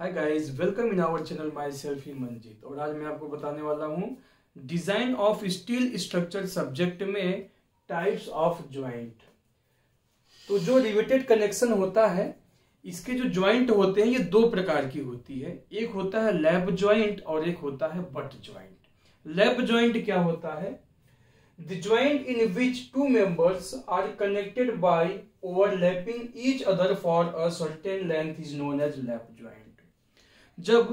Hi guys welcome in our channel myself ही मंजीत और आज मैं आपको बताने वाला हूँ design of steel structure subject में टाइप्स ऑफ़ ज्वाइंट तो जो रिवेटेड कनेक्शन होता है, इसके जो ज्वाइंट होते हैं, ये दो प्रकार की होती है। एक होता है लैब ज्वाइंट और एक होता है बट ज्वाइंट लैब ज्वाइंट क्या होता है? The joint in which two members are connected by overlapping each other for a certain length is known as lap joint. जब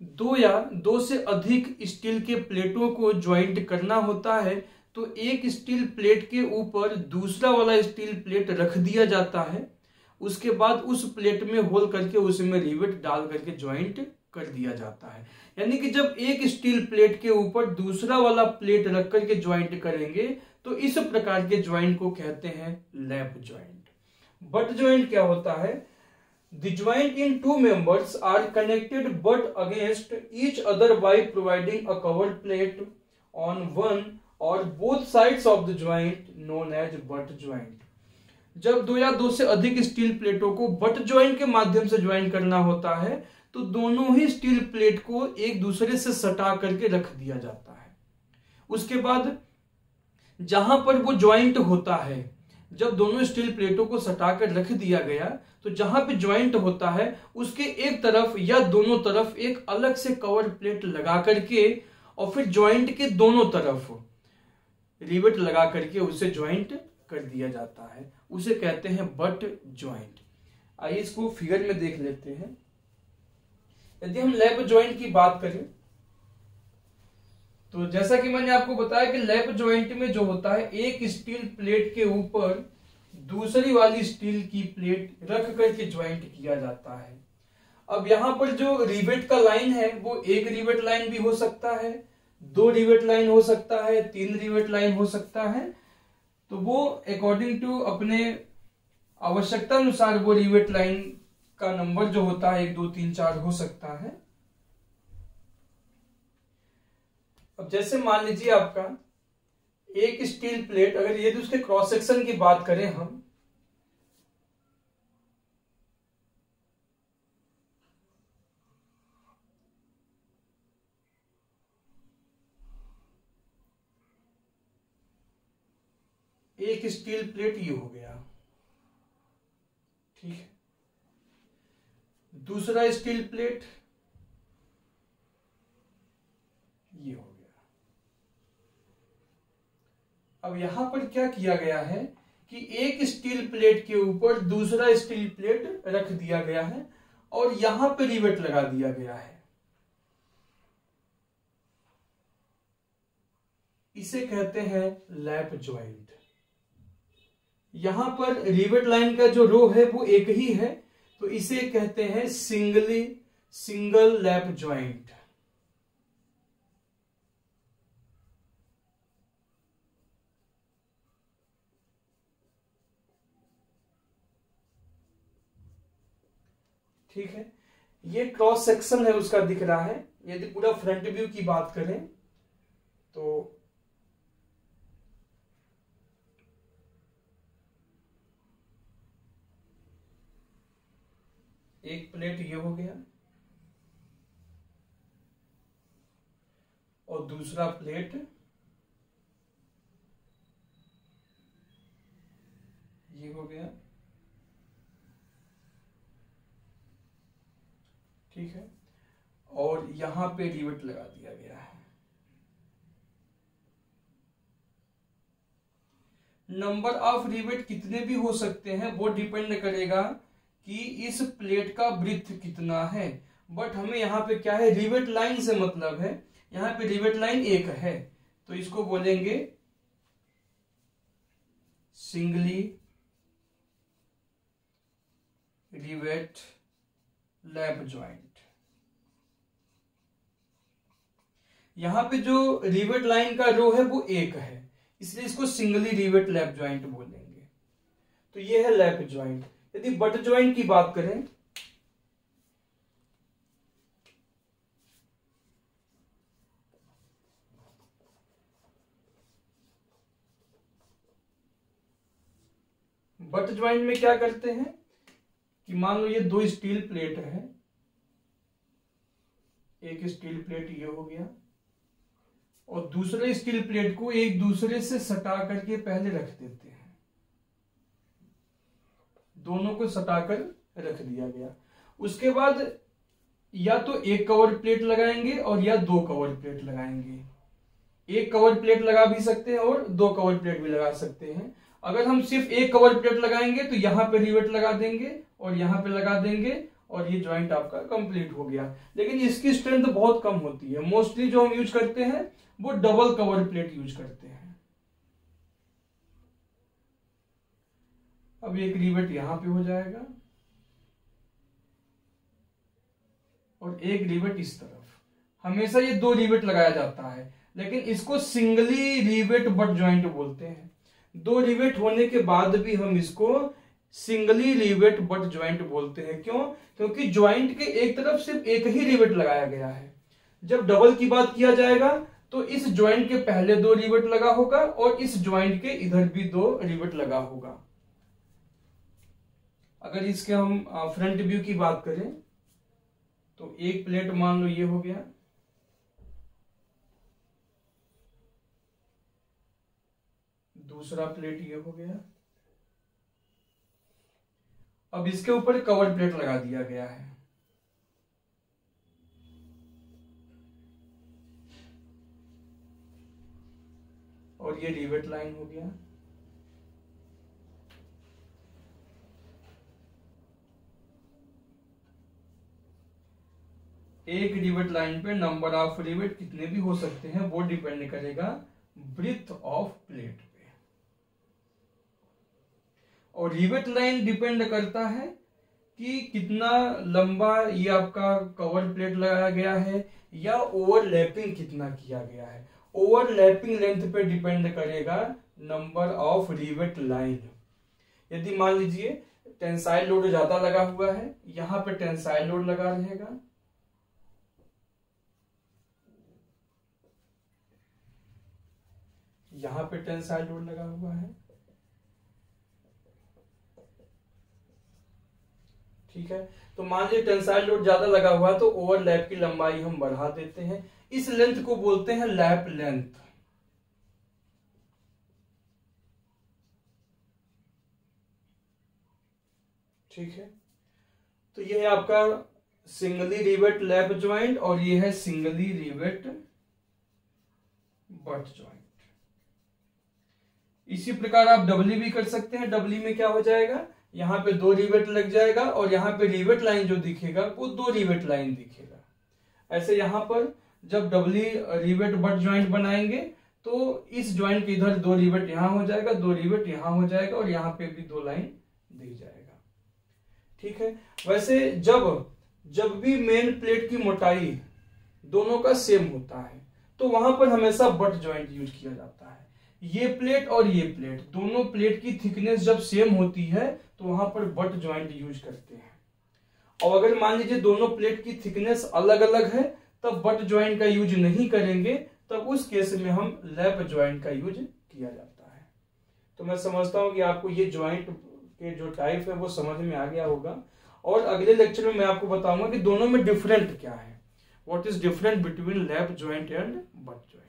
दो या दो से अधिक स्टील के प्लेटों को ज्वाइंट करना होता है तो एक स्टील प्लेट के ऊपर दूसरा वाला स्टील प्लेट रख दिया जाता है। उसके बाद उस प्लेट में होल करके उसमें रिवेट डाल करके ज्वाइंट कर दिया जाता है। यानी कि जब एक स्टील प्लेट के ऊपर दूसरा वाला प्लेट रख करके ज्वाइंट करेंगे तो इस प्रकार के ज्वाइंट को कहते हैं लैप ज्वाइंट बट ज्वाइंट क्या होता है? The joint in two members are connected butt against each other by providing a cover plate on one और both sides of the joint known as butt joint जब दो या दो से अधिक स्टील प्लेटों को बट ज्वाइंट के माध्यम से ज्वाइन करना होता है तो दोनों ही स्टील प्लेट को एक दूसरे से सटा करके रख दिया जाता है। उसके बाद जहाँ पर वो ज्वाइंट होता है जब दोनों स्टील प्लेटों को सटा कर रख दिया गया तो जहाँ पे ज्वाइंट होता है, उसके एक तरफ़ या दोनों तरफ़ एक अलग से कवर प्लेट लगा करके और फिर ज्वाइंट के दोनों तरफ़ रिवेट लगा करके उसे ज्वाइंट कर दिया जाता है। उसे कहते हैं बट ज्वाइंट आइए इसको फिगर में देख लेते हैं। यदि हम लैब ज्वाइंट की बात करें तो जैसा कि मैंने आपको बताया कि लैब ज्वाइंट में जो होता है, एक स्टील प्लेट के ऊपर दूसरी वाली स्टील की प्लेट रख करके ज्वाइंट किया जाता है। अब यहाँ पर जो रिवेट का लाइन है, वो एक रिवेट लाइन भी हो सकता है, दो रिवेट लाइन हो सकता है, तीन रिवेट लाइन हो सकता है। तो वो अकॉर्डिंग टू अपने आवश्यकता अनुसार वो रिवेट लाइन का नंबर जो होता है, एक, दो, तीन, चार हो सकता है। अब जैसे मान लीजिए आपका एक स्टील प्लेट, अगर यदि उसके क्रॉस सेक्शन की बात करें हम, एक स्टील प्लेट ये हो गया। ठीक है। दूसरा स्टील प्लेट ये हो गया। अब यहाँ पर क्या किया गया है कि एक स्टील प्लेट के ऊपर दूसरा स्टील प्लेट रख दिया गया है और यहाँ पर रिवेट लगा दिया गया है। इसे कहते हैं लैप ज्वाइंट। यहाँ पर रिवेट लाइन का जो रो है वो एक ही है तो इसे कहते हैं सिंगली, सिंगल लैप ज्वाइंट। ठीक है? ये क्रॉस सेक्शन है, उसका दिख रहा है। यदि पूरा फ्रंट व्यू की बात करें तो एक प्लेट ये हो गया और दूसरा प्लेट ये हो गया ठीक है? और यहाँ पे रिवेट लगा दिया गया है। नंबर ऑफ़ रिवेट कितने भी हो सकते हैं, वो डिपेंड करेगा कि इस प्लेट का ब्रिथ कितना है। बट हमें यहाँ पे क्या है? रिवेट लाइन से मतलब है। यहाँ पे रिवेट लाइन एक है। तो इसको बोलेंगे सिंगली रिवेट लैब ज्वाइंट यहाँ पे जो रिवेट लाइन का रो है, वो एक है। इसलिए इसको सिंगली रिवेट लैब ज्वाइंट बोलेंगे। तो ये है लैब ज्वाइंट यदि बट ज्वाइंट की बात करें, बट ज्वाइंट में क्या करते हैं कि मान लो ये दो स्टील प्लेट है। एक स्टील प्लेट ये हो गया। और दूसरे स्टील प्लेट को एक दूसरे से सटा करके पहले रख देते हैं। दोनों को सटाकर रख दिया गया। उसके बाद या तो एक कवर प्लेट लगाएँगे और या दो कवर प्लेट लगाएँगे। एक कवर प्लेट लगा भी सकते हैं और दो कवर प्लेट भी लगा सकते हैं। अगर हम सिर्फ़ एक कवर प्लेट लगाएँगे तो यहाँ पे रिवेट लगा देंगे और यहाँ पे लगा देंगे और ये ज्वाइंट आपका कंप्लीट हो गया। लेकिन इसकी स्ट्रेंथ बहुत कम होती है। मोस्टली जो हम यूज़ करते हैं वो डबल कवर प्लेट यूज़ करते हैं। अब एक रिवेट यहाँ पे हो जाएगा। और एक रिवेट इस तरफ़। हमेशा ये दो रिवेट लगाया जाता है, लेकिन इसको सिंगली रिवेट बट ज्वाइंट बोलते हैं। दो रिवेट होने के बाद भी हम इसको सिंगली रिवेट बट ज्वाइंट बोलते हैं। क्यों? क्योंकि ज्वाइंट के एक तरफ़ सिर्फ़ एक ही रिवेट लगाया गया है। जब डबल की बात किया जाएगा तो इस ज्वाइंट के पहले दो रिवेट लगा होगा और इस ज्वाइंट के इधर भी दो रिवेट लगा होगा। अगर इसके हम फ्रंट व्यू की बात करें तो एक प्लेट मान लो ये हो गया। दूसरा प्लेट ये हो गया। अब इसके ऊपर कवर प्लेट लगा दिया गया है। और ये रिवेट लाइन हो गया। एक रिवेट लाइन पे नंबर ऑफ़ रिवेट कितने भी हो सकते हैं, वो डिपेंड करेगा ब्रिथ ऑफ़ प्लेट पे। और रिवेट लाइन डिपेंड करता है कि कितना लंबा ये आपका कवर प्लेट लगाया गया है या ओवरलैपिंग कितना किया गया है। ओवरलैपिंग लेंथ पे डिपेंड करेगा नंबर ऑफ़ रिवेट लाइन यदि मान लीजिए टेंसाइल लोड ज़्यादा लगा हुआ है, यहाँ पे टेंसाइल लोड लगा रहेगा। यहाँ पे टेंसाइल लोड लगा हुआ है। ठीक है? तो मान लीजिए टेंसाइल लोड ज़्यादा लगा हुआ है तो ओवरलैप की लंबाई हम बढ़ा देते हैं। इस लेंथ को बोलते हैं लैप लेंथ ठीक है? तो ये है आपका सिंगली रिवेट लैप ज्वाइंट और ये है सिंगली रिवेट बट ज्वाइंट इसी प्रकार आप डबली भी कर सकते हैं। डबली में क्या हो जाएगा? यहाँ पे दो रिवेट लग जाएगा और यहाँ पे रिवेट लाइन जो दिखेगा, वो दो रिवेट लाइन दिखेगा। ऐसे यहाँ पर जब डबली रिवेट बट ज्वाइंट बनाएँगे तो इस ज्वाइंट के इधर दो रिवेट यहाँ हो जाएगा, दो रिवेट यहाँ हो जाएगा, और यहाँ पे भी दो लाइन दिख जाएगा। ठीक है? वैसे जब जब भी मेन प्लेट की मोटाई दोनों का सेम होता है तो वहाँ पर हमेशा बट ज्वाइंट यूज़ किया जाता है। ये प्लेट और ये प्लेट दोनों प्लेट की थिकनेस जब सेम होती है तो वहाँ पर बट ज्वाइंट यूज़ करते हैं। और अगर मान लीजिए दोनों प्लेट की थिकनेस अलग अलग है तब बट ज्वाइंट का यूज़ नहीं करेंगे, तब उस केस में हम लेप ज्वाइंट का यूज़ किया जाता है। तो मैं समझता हूँ कि आपको ये ज्वाइंट के जो टाइप है, वो समझ में आ गया होगा। और अगले लेक्चर में मैं आपको बताऊँगा कि दोनों में डिफरेंट क्या है। What is different between lap joint and butt joint